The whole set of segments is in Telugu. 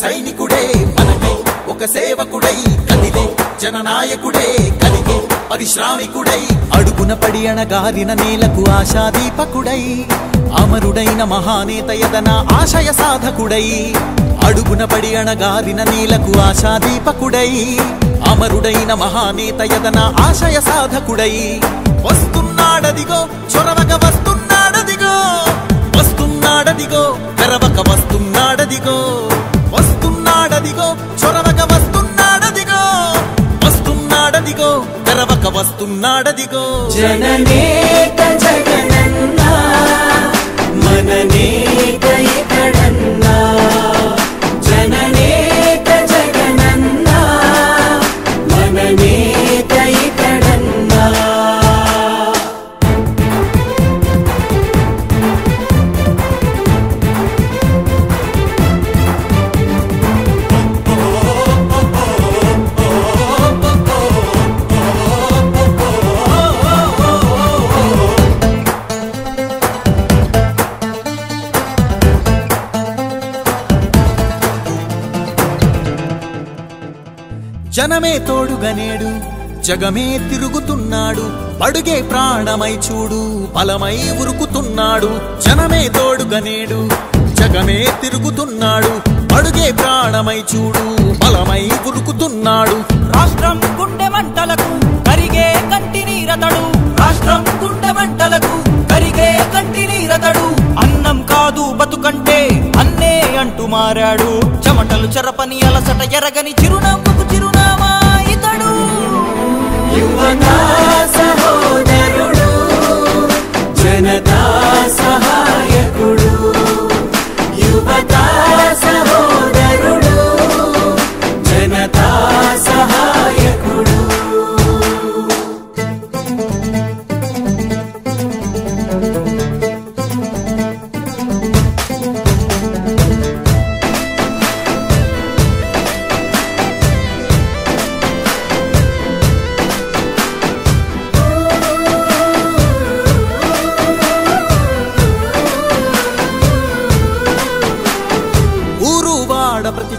సైనికుడే మనకై ఒక సేవకుడై కదిలే జననాయకుడే కలిగే పరిశ్రామికుడై. అడుగున పడి అణగారిన నేలకు ఆశాదీపకుడై అమరుడైన మహానేత యదన ఆశయ సాధకుడై. అడుగున పడి అణగారిన నేలకు ఆశాదీపకుడై అమరుడైన మహానేత యదన ఆశయ సాధకుడై. వస్తున్నాడదిగో చొరవక తెరవక వస్తున్నాడదిగో జగన్ జనమే తోడుగనేడు జగమే తిరుగుతున్నాడు అడుగే ప్రాణమై చూడు బలమై ఉరుకుతున్నాడు జనమే తోడుగనేడు జగమే తిరుగుతున్నాడు అడుగే ప్రాణమై చూడు బలమై ఉరుకుతున్నాడు. రాష్ట్రం గుండె మంటలకు కరిగే కంటి నీరతడు రాష్ట్రం గుండె మంటలకు కరిగే కంటి నీరతడు అన్నం కాదు బతుకంటే అన్నే అంటూ మారాడు. చెమటలు చెరపని అలసట ఎరగని చిరునవ్వుకు చిరు యువతా సహోదరుడు జనతా సహా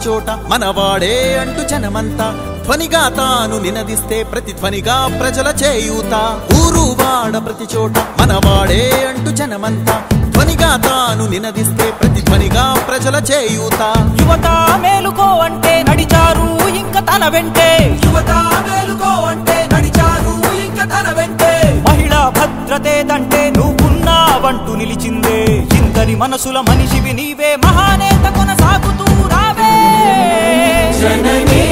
చోట మనవాడే అంటూ జనమంతా. ధ్వనిగా తాను నినదిస్తే ప్రతి ధ్వనిగా ప్రజల చేయూత. ఊరు వాడ ప్రతి చోట మనవాడే అంటూ జనమంతా. ధ్వనిగా తాను నినదిస్తే ప్రతి ధ్వనిగా ప్రజల చేయూత. యువత మేలుకో అంటే నడిచారు ఇంక తన వెంటే. యువత మేలుకో అంటే నడిచారు ఇంక తన వెంటే. మహిళా భద్రతేదంటే నువ్వున్నావంటూ నిలిచిందే. ఇందరి మనసుల మనిషివి నీవే మహానేత కొనసాగుతూ Jenangi.